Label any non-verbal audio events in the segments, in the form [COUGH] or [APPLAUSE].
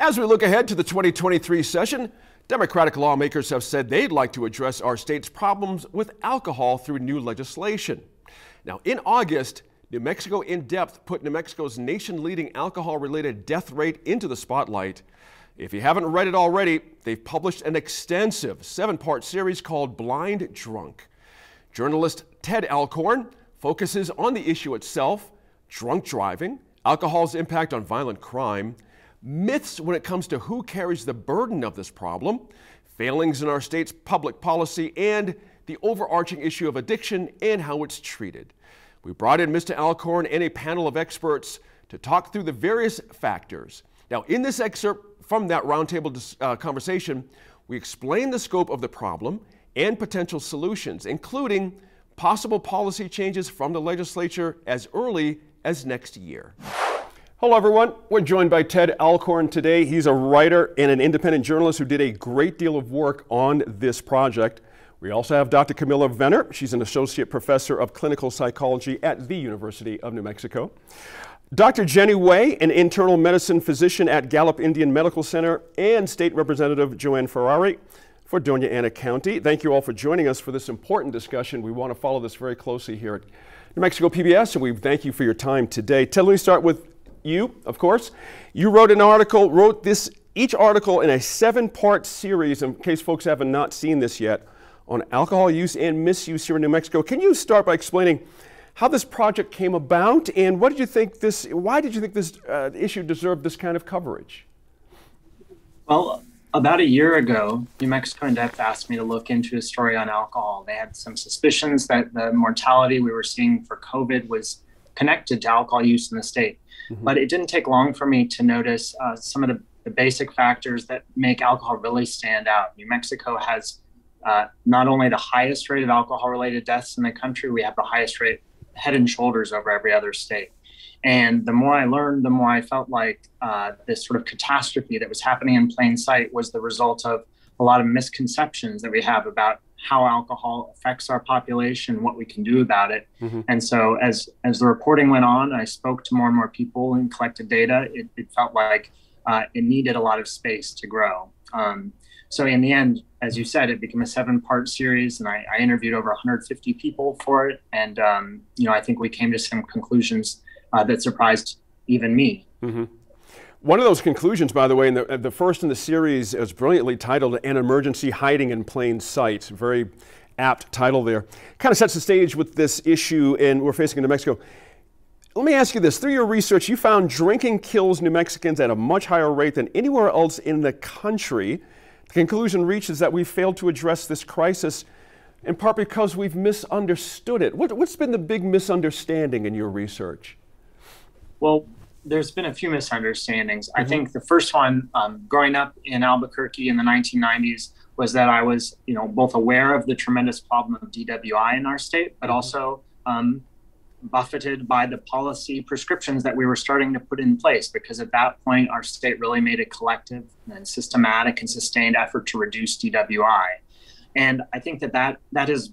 As we look ahead to the 2023 session, Democratic lawmakers have said they'd like to address our state's problems with alcohol through new legislation. Now, in August, New Mexico in Depth put New Mexico's nation leading alcohol related death rate into the spotlight. If you haven't read it already, they've published an extensive seven part series called Blind Drunk. Journalist Ted Alcorn focuses on the issue itself drunk driving, alcohol's impact on violent crime myths when it comes to who carries the burden of this problem, failings in our state's public policy, and the overarching issue of addiction and how it's treated. We brought in Mr. Alcorn and a panel of experts to talk through the various factors. Now, in this excerpt from that roundtable uh, conversation, we explain the scope of the problem and potential solutions, including possible policy changes from the legislature as early as next year. Hello, everyone. We're joined by Ted Alcorn today. He's a writer and an independent journalist who did a great deal of work on this project. We also have Dr. Kamilla Venner. She's an associate professor of clinical psychology at the University of New Mexico. Dr. Jennie Wei, an internal medicine physician at Gallup Indian Medical Center, and State Representative Joanne Ferrary for Dona Ana County. Thank you all for joining us for this important discussion. We want to follow this very closely here at New Mexico PBS, and we thank you for your time today. Ted, let me start with you, of course. You wrote an article, wrote this, each article in a seven part series, in case folks haven't not seen this yet, on alcohol use and misuse here in New Mexico. Can you start by explaining how this project came about and what did you think this, why did you think this uh, issue deserved this kind of coverage? Well, about a year ago, New Mexico in Depth asked me to look into a story on alcohol. They had some suspicions that the mortality we were seeing for COVID was connected to alcohol use in the state. Mm-hmm. But it didn't take long for me to notice uh, some of the, the, basic factors that make alcohol really stand out. New Mexico has uh, not only the highest rate of alcohol related deaths in the country, we have the highest rate head and shoulders over every other state. And the more I learned, the more I felt like uh, this sort of catastrophe that was happening in plain sight was the result of a lot of misconceptions that we have about how alcohol affects our population, what we can do about it. Mm-hmm. And so as as the reporting went on, I spoke to more and more people and collected data. It, it felt like uh, it needed a lot of space to grow. Um, so in the end, as you said, it became a seven-part series, and I, I interviewed over 150 people for it. And um, you know, I think we came to some conclusions uh, that surprised even me. Mm-hmm. One of those conclusions, by the way, in the, the first in the series is brilliantly titled An Emergency Hiding in Plain Sight. Very apt title there. Kind of sets the stage with this issue and we're facing in New Mexico. Let me ask you this. Through your research, you found drinking kills New Mexicans at a much higher rate than anywhere else in the country. The conclusion reaches that we failed to address this crisis in part because we've misunderstood it. What, has been the big misunderstanding in your research? Well, there's been a few misunderstandings. Mm-hmm. I think the first one, um, growing up in Albuquerque in the 1990s, was that I was, you know, both aware of the tremendous problem of DWI in our state, but mm-hmm. also um, buffeted by the policy prescriptions that we were starting to put in place. Because at that point, our state really made a collective and systematic and sustained effort to reduce DWI, and I think that that that has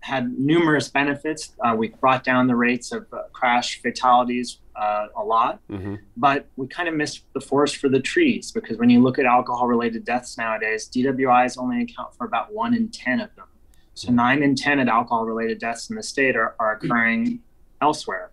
had numerous benefits. Uh, we brought down the rates of uh, crash fatalities uh, a lot, mm-hmm. but we kind of missed the forest for the trees because when you look at alcohol related deaths nowadays, DWIs only account for about one in 10 of them. So nine in 10 of alcohol related deaths in the state are, are occurring elsewhere.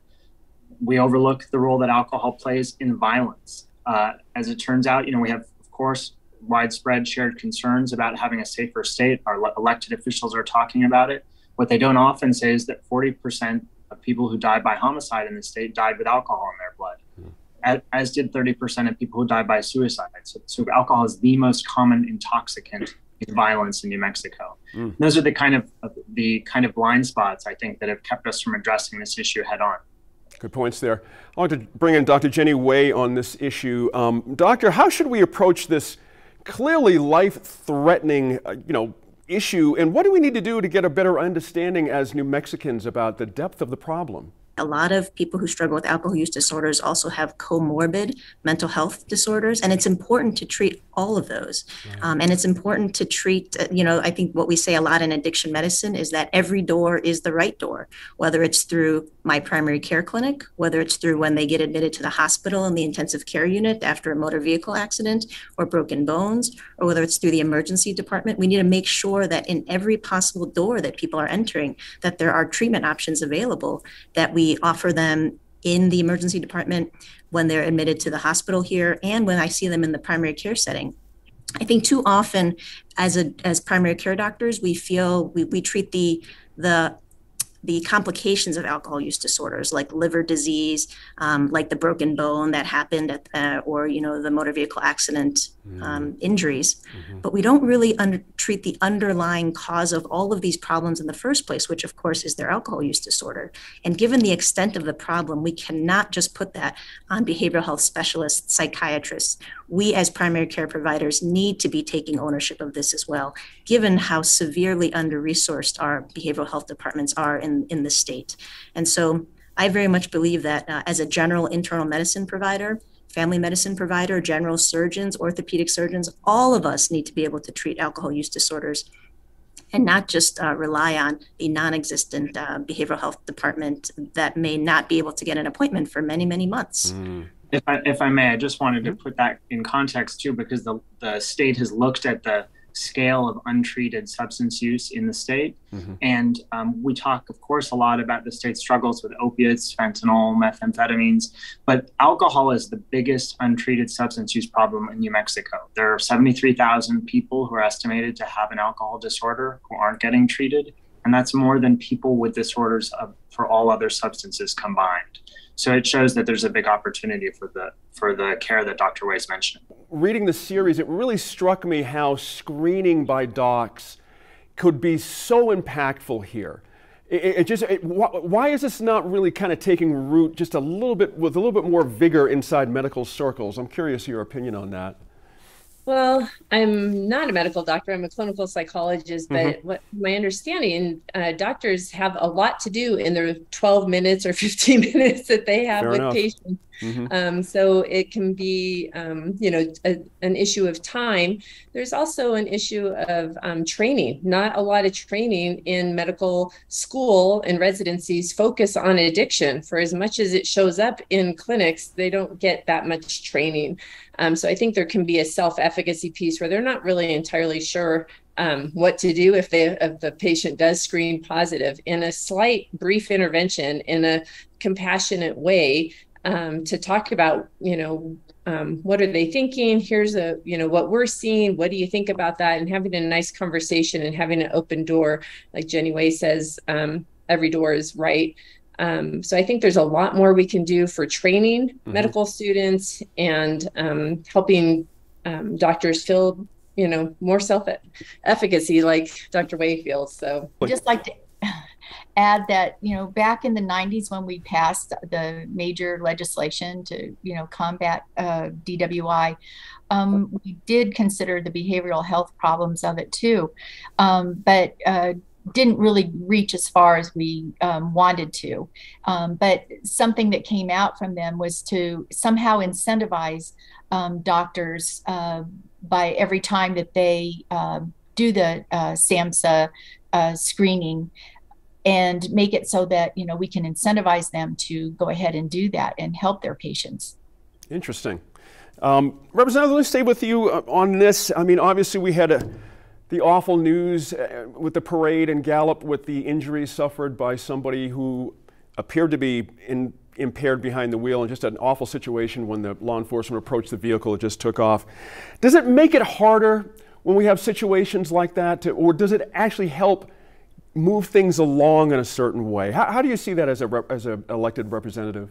We overlook the role that alcohol plays in violence. Uh, as it turns out, you know, we have, of course, widespread shared concerns about having a safer state. Our elected officials are talking about it. What they don't often say is that 40% of people who died by homicide in the state died with alcohol in their blood, mm. as, as, did 30% of people who died by suicide. So, so, alcohol is the most common intoxicant in violence in New Mexico. Mm. Those are the kind of the kind of blind spots I think that have kept us from addressing this issue head on. Good points there. I want to bring in Dr. Jennie Wei on this issue. Um, doctor, how should we approach this clearly life-threatening, uh, you know, issue, and what do we need to do to get a better understanding as New Mexicans about the depth of the problem? A lot of people who struggle with alcohol use disorders also have comorbid mental health disorders, and it's important to treat all of those. Right. Um, and it's important to treat, uh, you know, I think what we say a lot in addiction medicine is that every door is the right door, whether it's through my primary care clinic, whether it's through when they get admitted to the hospital in the intensive care unit after a motor vehicle accident or broken bones, or whether it's through the emergency department. We need to make sure that in every possible door that people are entering, that there are treatment options available, that we offer them in the emergency department when they're admitted to the hospital here and when I see them in the primary care setting. I think too often as a as primary care doctors, we feel we, we treat the the the complications of alcohol use disorders like liver disease, um, like the broken bone that happened at, uh, or you know the motor vehicle accident mm. um, injuries, mm-hmm. but we don't really under, treat the underlying cause of all of these problems in the first place, which of course is their alcohol use disorder. And given the extent of the problem, we cannot just put that on behavioral health specialists, psychiatrists. We as primary care providers need to be taking ownership of this as well, given how severely under-resourced our behavioral health departments are in, in the state. And so I very much believe that uh, as a general internal medicine provider, family medicine provider, general surgeons, orthopedic surgeons, all of us need to be able to treat alcohol use disorders and not just uh, rely on the non-existent uh, behavioral health department that may not be able to get an appointment for many, many months. Mm. If I, if I may, I just wanted to put that in context too, because the, the state has looked at the scale of untreated substance use in the state. Mm-hmm. And um, we talk, of course, a lot about the state's struggles with opiates, fentanyl, methamphetamines, but alcohol is the biggest untreated substance use problem in New Mexico. There are 73,000 people who are estimated to have an alcohol disorder who aren't getting treated. And that's more than people with disorders of, for all other substances combined. So it shows that there's a big opportunity for the for the care that Dr. Weiss mentioned. Reading the series, it really struck me how screening by docs could be so impactful here. It, it just it, why is this not really kind of taking root just a little bit with a little bit more vigor inside medical circles? I'm curious your opinion on that. Well, I'm not a medical doctor. I'm a clinical psychologist, but mm-hmm. what my understanding, uh, doctors have a lot to do in their 12 minutes or 15 [LAUGHS] minutes that they have Fair with enough. patients. Mm-hmm. Um, so it can be, um, you know, a, an issue of time. There's also an issue of um, training. Not a lot of training in medical school and residencies focus on addiction. For as much as it shows up in clinics, they don't get that much training. Um, so I think there can be a self-efficacy piece where they're not really entirely sure um, what to do if, they, if the patient does screen positive in a slight brief intervention in a compassionate way um, to talk about, you know, um, what are they thinking? Here's a, you know, what we're seeing. What do you think about that? And having a nice conversation and having an open door, like Jennie Wei says, um, every door is right. Um, so I think there's a lot more we can do for training mm-hmm. medical students and um, helping um, doctors feel, you know, more self efficacy, like Dr. Wayfield. So just like to add that you know back in the 90s when we passed the major legislation to you know combat uh, DWI, um, we did consider the behavioral health problems of it too, um, but. Uh, didn't really reach as far as we um, wanted to. Um, but something that came out from them was to somehow incentivize um, doctors uh, by every time that they uh, do the uh, SAMHSA uh, screening and make it so that you know we can incentivize them to go ahead and do that and help their patients. Interesting. Um, Representative, let's stay with you uh, on this. I mean, obviously, we had a, the awful news uh, with the parade and Gallup with the injuries suffered by somebody who appeared to be in, impaired behind the wheel and just an awful situation when the law enforcement approached the vehicle, it just took off. Does it make it harder when we have situations like that, to, or does it actually help move things along in a certain way. How, how do you see that as a as an elected representative?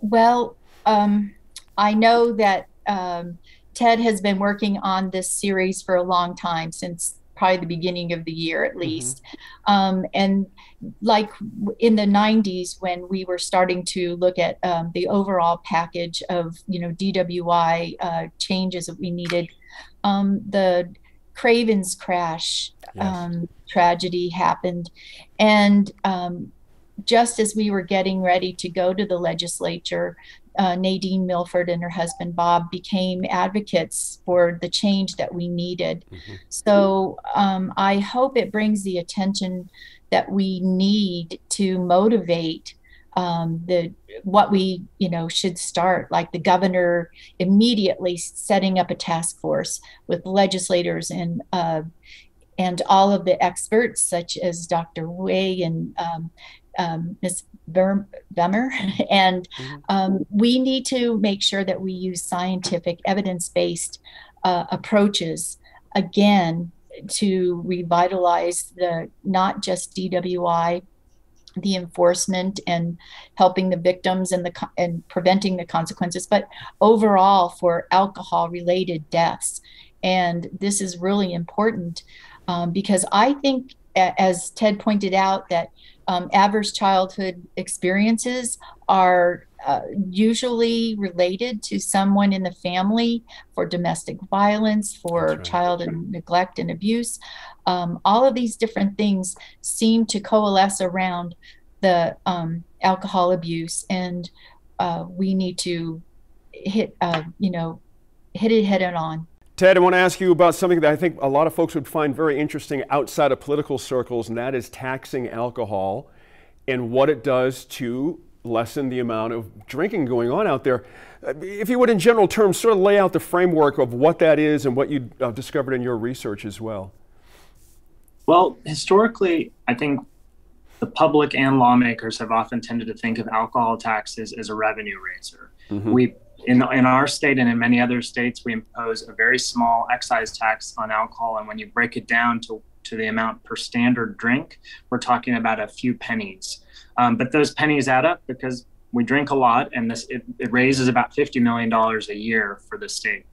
Well, um, I know that um, Ted has been working on this series for a long time, since probably the beginning of the year at mm-hmm. least. Mm-hmm. Um, and like in the 90s, when we were starting to look at um, the overall package of you know DWI uh, changes that we needed, um, the Cravens crash yes. Tragedy happened, and um, just as we were getting ready to go to the legislature, uh, Nadine Milford and her husband Bob became advocates for the change that we needed. Mm-hmm. So um, I hope it brings the attention that we need to motivate um, the what we you know should start like the governor immediately setting up a task force with legislators and uh, and all of the experts such as Dr. Wei and um, um, Ms. Bummer, [LAUGHS] and mm-hmm. um, we need to make sure that we use scientific, evidence-based uh, approaches again to revitalize the not just DWI, the enforcement and helping the victims and the and preventing the consequences, but overall for alcohol-related deaths. And this is really important um, because I think, as Ted pointed out, that um, adverse childhood experiences are uh, usually related to someone in the family for domestic violence, for right. child and neglect and abuse. Um, all of these different things seem to coalesce around the um, alcohol abuse, and uh, we need to hit, uh, you know, hit it head on. Ted, I want to ask you about something that I think a lot of folks would find very interesting outside of political circles, and that is taxing alcohol and what it does to lessen the amount of drinking going on out there. Uh, if you would, in general terms, sort of lay out the framework of what that is and what you uh, discovered in your research as well. Well, historically, I think the public and lawmakers have often tended to think of alcohol taxes as a revenue raiser. Mm-hmm. We in, in our state and in many other states, we impose a very small excise tax on alcohol. And when you break it down to, to the amount per standard drink, we're talking about a few pennies. Um, but those pennies add up because we drink a lot and this it, it raises about $50 million a year for the state.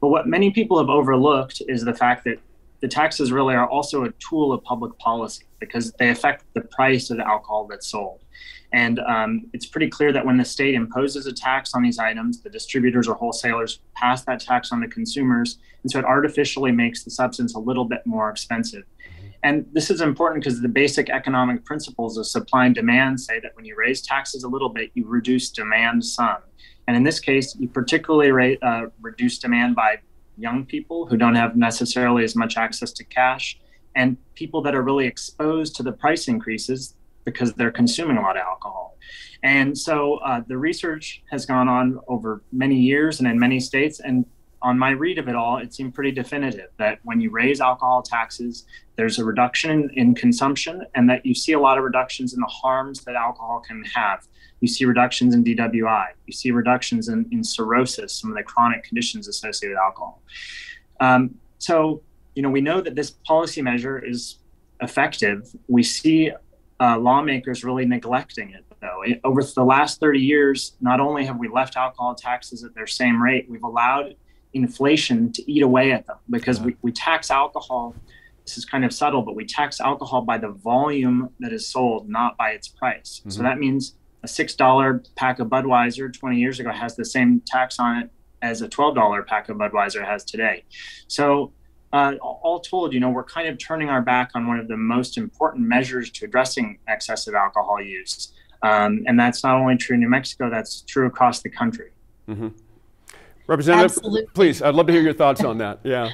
But what many people have overlooked is the fact that the taxes really are also a tool of public policy because they affect the price of the alcohol that's sold. And um, it's pretty clear that when the state imposes a tax on these items, the distributors or wholesalers pass that tax on to consumers. And so it artificially makes the substance a little bit more expensive. And this is important because the basic economic principles of supply and demand say that when you raise taxes a little bit, you reduce demand some. And in this case, you particularly uh, reduce demand by young people who don't have necessarily as much access to cash and people that are really exposed to the price increases because they're consuming a lot of alcohol. And so uh, the research has gone on over many years and in many states. And on my read of it all, it seemed pretty definitive that when you raise alcohol taxes, there's a reduction in consumption and that you see a lot of reductions in the harms that alcohol can have. You see reductions in DWI, you see reductions in, in cirrhosis, some of the chronic conditions associated with alcohol. Um, so, you know, we know that this policy measure is effective. We see uh, lawmakers really neglecting it, though. It, over the last 30 years, not only have we left alcohol taxes at their same rate, we've allowed inflation to eat away at them because we, we tax alcohol. This is kind of subtle, but we tax alcohol by the volume that is sold, not by its price. Mm-hmm. So that means a $6 pack of Budweiser 20 years ago has the same tax on it as a $12 pack of Budweiser has today. So uh, all told, you know, we're kind of turning our back on one of the most important measures to addressing excessive alcohol use. Um, and that's not only true in New Mexico, that's true across the country. Mm-hmm. Representative, Absolutely. please, I'd love to hear your thoughts on that. [LAUGHS] Yeah.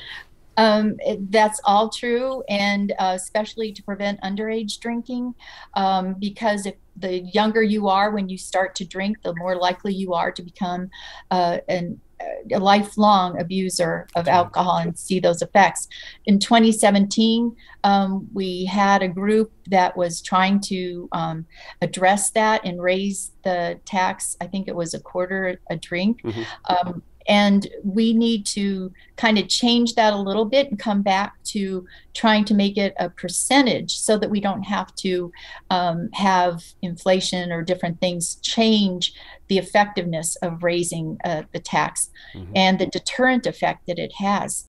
Um, that's all true, and uh, especially to prevent underage drinking, um, because if the younger you are when you start to drink, the more likely you are to become uh, an a lifelong abuser of alcohol and see those effects. In 2017, um, we had a group that was trying to um, address that and raise the tax. I think it was a quarter a drink. Mm-hmm. And we need to kind of change that a little bit and come back to trying to make it a percentage so that we don't have to um, have inflation or different things change the effectiveness of raising uh, the tax mm-hmm. and the deterrent effect that it has.